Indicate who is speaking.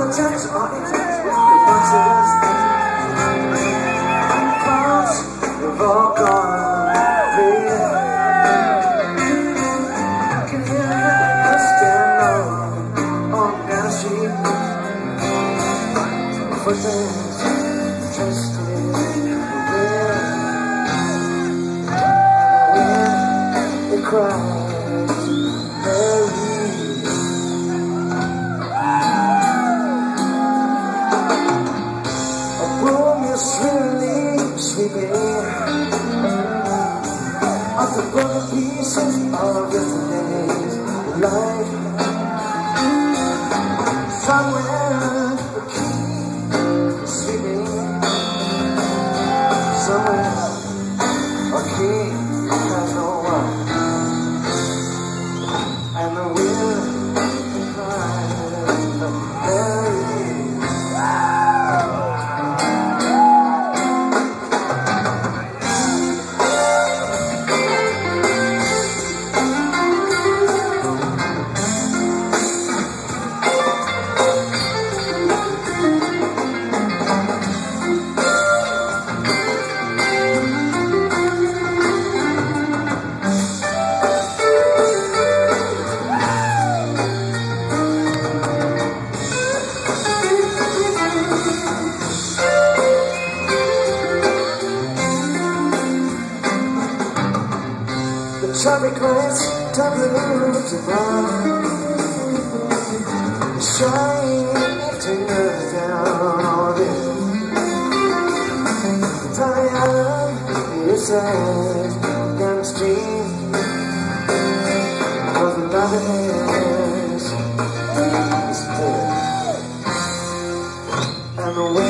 Speaker 1: The times are in the and clouds have all gone clear. Can hear stand on, in red. When cries, the pieces of yesterday's life. The traffic lights tumbling to brown Shining us down all day Tired, it's sad down the street Cause the love is